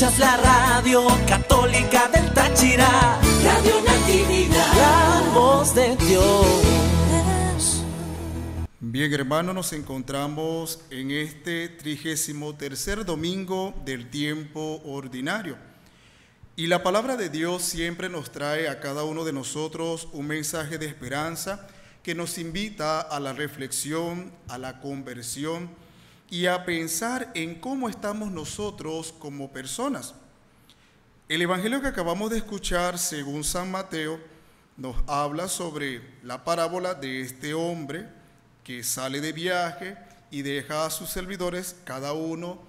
Escuchas la radio católica del Táchira. Radio Natividad. La voz de Dios. Bien, hermanos, nos encontramos en este trigésimo tercer domingo del tiempo ordinario. Y la palabra de Dios siempre nos trae a cada uno de nosotros un mensaje de esperanza que nos invita a la reflexión, a la conversión y a pensar en cómo estamos nosotros como personas. El Evangelio que acabamos de escuchar, según San Mateo, nos habla sobre la parábola de este hombre que sale de viaje y deja a sus servidores cada uno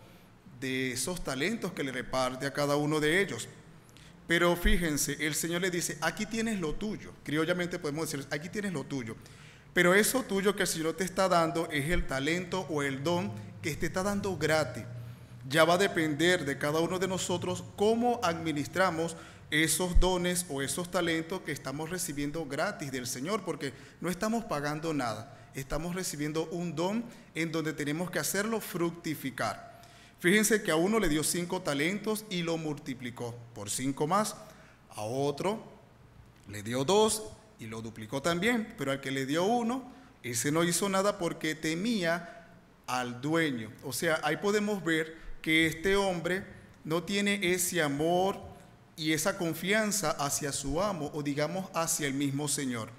de esos talentos que le reparte a cada uno de ellos. Pero fíjense, el Señor le dice, aquí tienes lo tuyo. Criollamente podemos decir, aquí tienes lo tuyo. Pero eso tuyo que el Señor te está dando es el talento o el don que te está dando gratis. Ya va a depender de cada uno de nosotros cómo administramos esos dones o esos talentos que estamos recibiendo gratis del Señor, porque no estamos pagando nada. Estamos recibiendo un don en donde tenemos que hacerlo fructificar. Fíjense que a uno le dio cinco talentos y lo multiplicó por cinco más. A otro le dio dos y lo duplicó también, pero al que le dio uno, ese no hizo nada porque temía al dueño. O sea, ahí podemos ver que este hombre no tiene ese amor y esa confianza hacia su amo o digamos hacia el mismo Señor.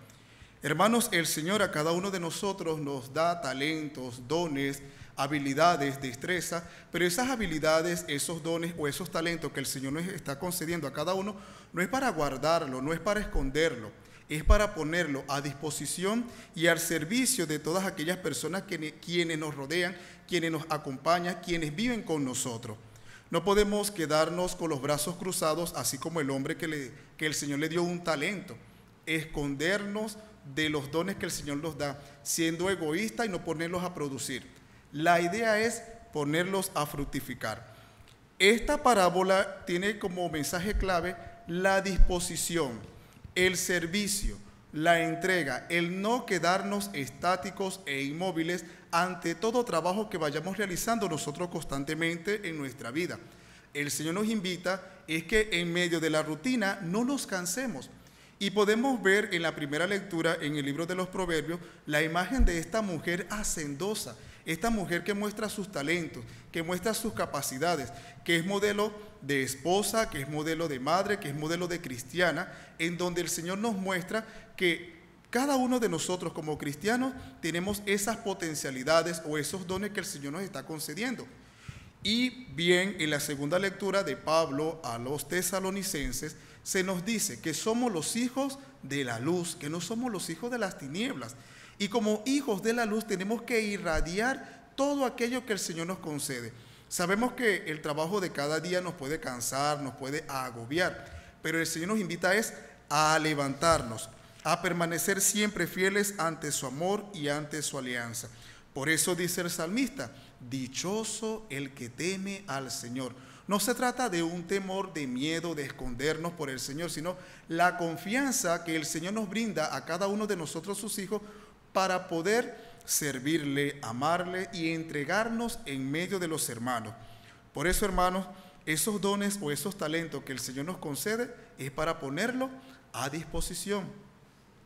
Hermanos, el Señor a cada uno de nosotros nos da talentos, dones, habilidades, destreza, pero esas habilidades, esos dones o esos talentos que el Señor nos está concediendo a cada uno, no es para guardarlo, no es para esconderlo, es para ponerlo a disposición y al servicio de todas aquellas personas que, quienes nos rodean, quienes nos acompañan, quienes viven con nosotros. No podemos quedarnos con los brazos cruzados, así como el hombre que, le, que el Señor le dio un talento, escondernos de los dones que el Señor nos da, siendo egoísta y no ponerlos a producir. La idea es ponerlos a fructificar. Esta parábola tiene como mensaje clave la disposición el servicio, la entrega, el no quedarnos estáticos e inmóviles ante todo trabajo que vayamos realizando nosotros constantemente en nuestra vida. El Señor nos invita es que en medio de la rutina no nos cansemos. Y podemos ver en la primera lectura en el libro de los Proverbios la imagen de esta mujer hacendosa, esta mujer que muestra sus talentos, que muestra sus capacidades, que es modelo de esposa, que es modelo de madre, que es modelo de cristiana, en donde el Señor nos muestra que cada uno de nosotros como cristianos tenemos esas potencialidades o esos dones que el Señor nos está concediendo. Y bien, en la segunda lectura de Pablo a los tesalonicenses, se nos dice que somos los hijos de la luz, que no somos los hijos de las tinieblas. Y como hijos de la luz tenemos que irradiar todo aquello que el Señor nos concede. Sabemos que el trabajo de cada día nos puede cansar, nos puede agobiar, pero el Señor nos invita es a levantarnos, a permanecer siempre fieles ante su amor y ante su alianza. Por eso dice el salmista, dichoso el que teme al Señor. No se trata de un temor, de miedo, de escondernos por el Señor, sino la confianza que el Señor nos brinda a cada uno de nosotros, sus hijos, para poder servirle, amarle y entregarnos en medio de los hermanos. Por eso, hermanos, esos dones o esos talentos que el Señor nos concede es para ponerlo a disposición,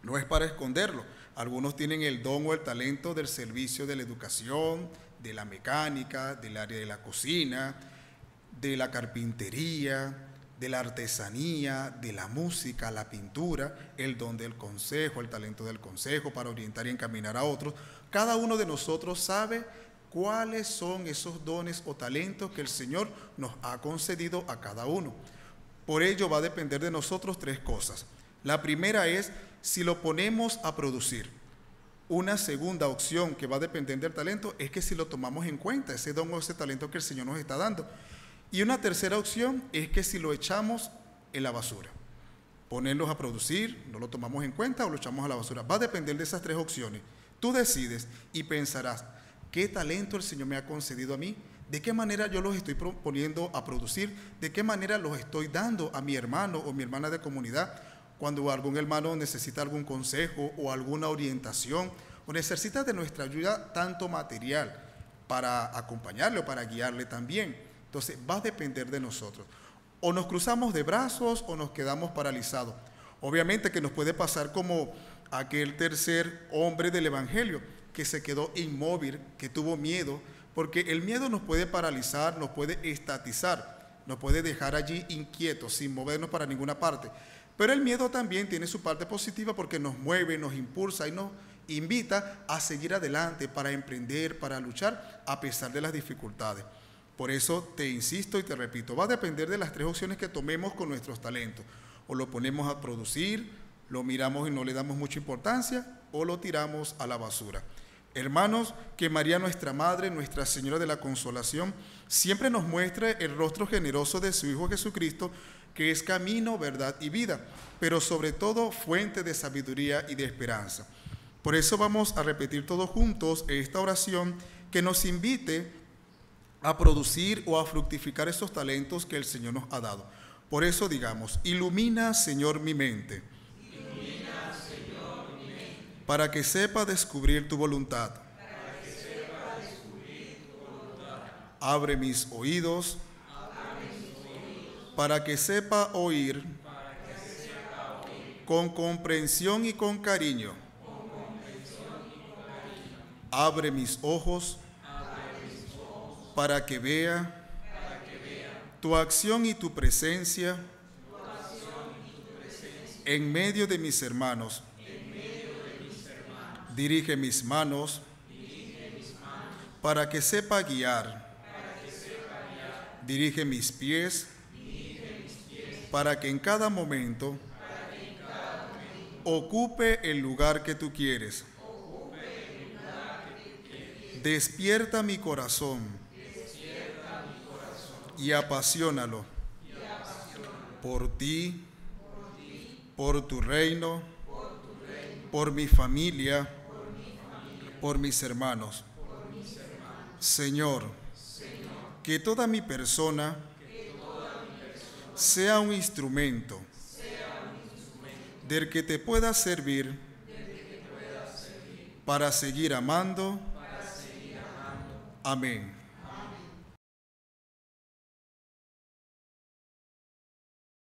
no es para esconderlo. Algunos tienen el don o el talento del servicio de la educación, de la mecánica, del área de la cocina, de la carpintería, de la artesanía, de la música, la pintura, el don del consejo, el talento del consejo para orientar y encaminar a otros. Cada uno de nosotros sabe cuáles son esos dones o talentos que el Señor nos ha concedido a cada uno. Por ello va a depender de nosotros tres cosas. La primera es si lo ponemos a producir. Una segunda opción que va a depender del talento es que si lo tomamos en cuenta, ese don o ese talento que el Señor nos está dando. Y una tercera opción es que si lo echamos en la basura, ponerlos a producir, no lo tomamos en cuenta o lo echamos a la basura. Va a depender de esas tres opciones. Tú decides y pensarás, ¿qué talento el Señor me ha concedido a mí? ¿De qué manera yo los estoy poniendo a producir? ¿De qué manera los estoy dando a mi hermano o mi hermana de comunidad? Cuando algún hermano necesita algún consejo o alguna orientación o necesita de nuestra ayuda tanto material para acompañarle o para guiarle también. Entonces va a depender de nosotros. O nos cruzamos de brazos o nos quedamos paralizados. Obviamente que nos puede pasar como aquel tercer hombre del Evangelio, que se quedó inmóvil, que tuvo miedo, porque el miedo nos puede paralizar, nos puede estatizar, nos puede dejar allí inquietos, sin movernos para ninguna parte. Pero el miedo también tiene su parte positiva porque nos mueve, nos impulsa y nos invita a seguir adelante para emprender, para luchar a pesar de las dificultades. Por eso te insisto y te repito, va a depender de las tres opciones que tomemos con nuestros talentos. O lo ponemos a producir, lo miramos y no le damos mucha importancia, o lo tiramos a la basura. Hermanos, que María nuestra Madre, Nuestra Señora de la Consolación, siempre nos muestre el rostro generoso de su Hijo Jesucristo, que es camino, verdad y vida, pero sobre todo fuente de sabiduría y de esperanza. Por eso vamos a repetir todos juntos esta oración que nos invite a producir o a fructificar esos talentos que el Señor nos ha dado. Por eso digamos, ilumina Señor mi mente. Para que sepa descubrir tu voluntad. Abre mis oídos. Para que sepa oír. Con comprensión y con cariño Abre mis ojos, para, que vea, tu acción y tu presencia, en, medio de mis hermanos. Dirige, mis manos, para que sepa guiar. Dirige, mis pies, para que en cada momento, ocupe el lugar que tú quieres Despierta mi corazón, y, apasionalo, por, ti, por, tu reino, por, mi familia, por, mis hermanos. Señor, que toda mi persona, sea, un instrumento, del que te pueda servir, para seguir amando Amém.